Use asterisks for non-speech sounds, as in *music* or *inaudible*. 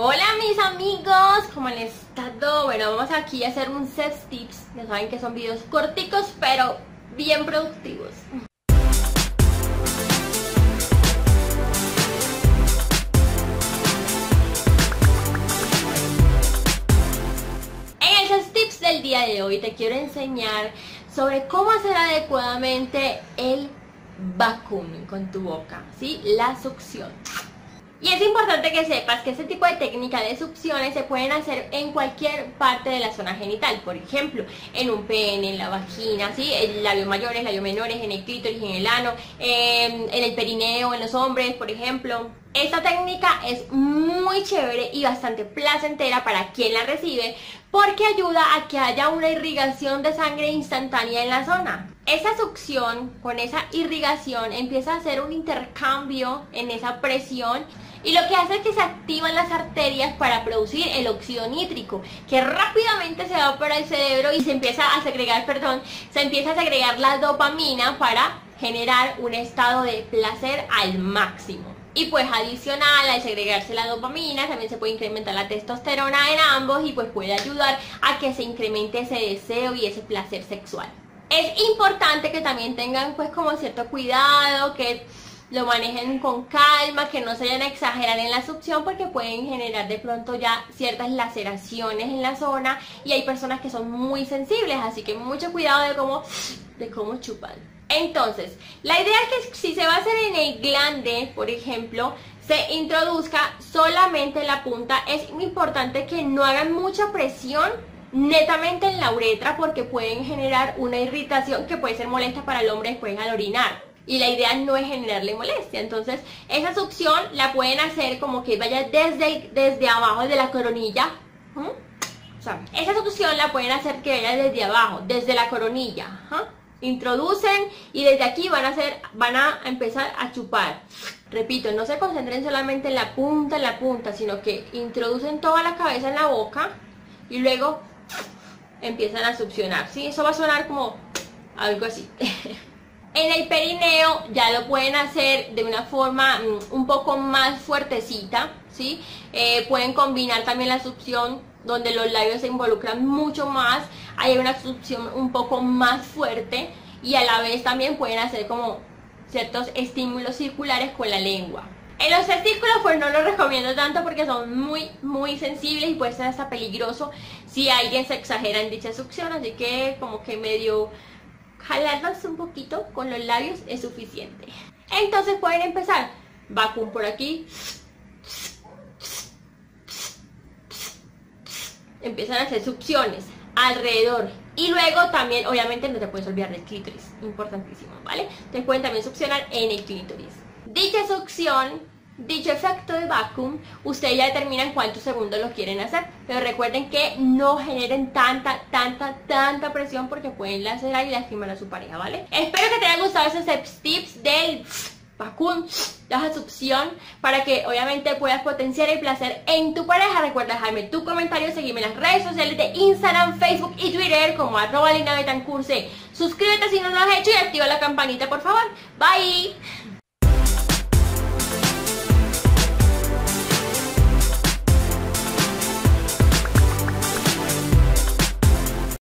Hola mis amigos, ¿cómo han estado? Bueno, vamos aquí a hacer un set tips. Ya saben que son videos corticos, pero bien productivos. En set tips del día de hoy te quiero enseñar sobre cómo hacer adecuadamente el vacuum con tu boca, ¿sí? La succión. Y es importante que sepas que este tipo de técnica de succiones se pueden hacer en cualquier parte de la zona genital, por ejemplo, en un pene, en la vagina, ¿sí? el labio mayores, labio menores, en el clítoris, en el ano, en el perineo, en los hombres, por ejemplo. Esta técnica es muy chévere y bastante placentera para quien la recibe porque ayuda a que haya una irrigación de sangre instantánea en la zona. Esa succión con esa irrigación empieza a hacer un intercambio en esa presión y lo que hace es que se activan las arterias para producir el óxido nítrico, que rápidamente se va para el cerebro y se empieza a segregar, perdón, se empieza a segregar la dopamina para generar un estado de placer al máximo. Y pues adicional al segregarse la dopamina también se puede incrementar la testosterona en ambos y pues puede ayudar a que se incremente ese deseo y ese placer sexual. Es importante que también tengan pues como cierto cuidado, que lo manejen con calma, que no se vayan a exagerar en la succión porque pueden generar de pronto ya ciertas laceraciones en la zona y hay personas que son muy sensibles, así que mucho cuidado de cómo, de cómo chupan. Entonces, la idea es que si se va a hacer en el glande, por ejemplo, se introduzca solamente la punta. Es importante que no hagan mucha presión netamente en la uretra porque pueden generar una irritación que puede ser molesta para el hombre después al orinar y la idea no es generarle molestia. Entonces, esa succión la pueden hacer como que vaya desde, desde abajo de la coronilla. O sea, esa succión la pueden hacer que vaya desde abajo, desde la coronilla. Introducen y desde aquí van a hacer, van a empezar a chupar. Repito, no se concentren solamente en la punta, en la punta, sino que introducen toda la cabeza en la boca y luego empiezan a succionar. ¿sí? Eso va a sonar como algo así. *laughs* En el perineo ya lo pueden hacer de una forma mm, un poco más fuertecita, ¿sí? Eh, pueden combinar también la succión donde los labios se involucran mucho más, hay una succión un poco más fuerte y a la vez también pueden hacer como ciertos estímulos circulares con la lengua. En los testículos pues no los recomiendo tanto porque son muy muy sensibles y puede ser hasta peligroso si alguien se exagera en dicha succión, así que como que medio jalarlos un poquito con los labios es suficiente. Entonces pueden empezar. Vacuum por aquí. Empiezan a hacer succiones alrededor. Y luego también, obviamente, no te puedes olvidar del clítoris. Importantísimo, ¿vale? Te pueden también succionar en el clítoris. Dicha succión Dicho efecto de vacuum, ustedes ya determinan cuántos segundos lo quieren hacer, pero recuerden que no generen tanta, tanta, tanta presión porque pueden lacerar y lastimar a su pareja, ¿vale? Espero que te haya gustado esos tips del vacuum, la succión, para que obviamente puedas potenciar el placer en tu pareja. Recuerda dejarme tu comentario, seguirme en las redes sociales de Instagram, Facebook y Twitter como arroba Suscríbete si no lo has hecho y activa la campanita, por favor. Bye.